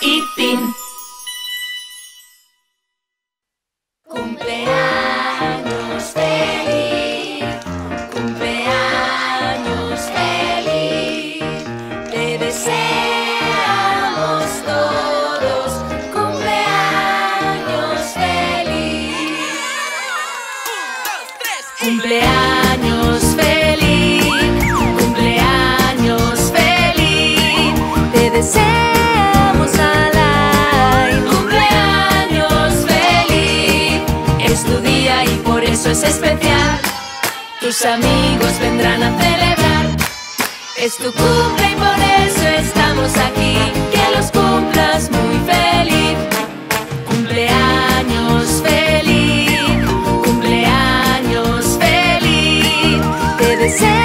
y Tin. Cumpleaños feliz, cumpleaños feliz. Te deseamos todos cumpleaños feliz. Cumpleaños es especial. Tus amigos vendrán a celebrar. Es tu cumple y por eso estamos aquí. Que los cumplas muy feliz. Cumpleaños feliz. Cumpleaños feliz. Te deseo.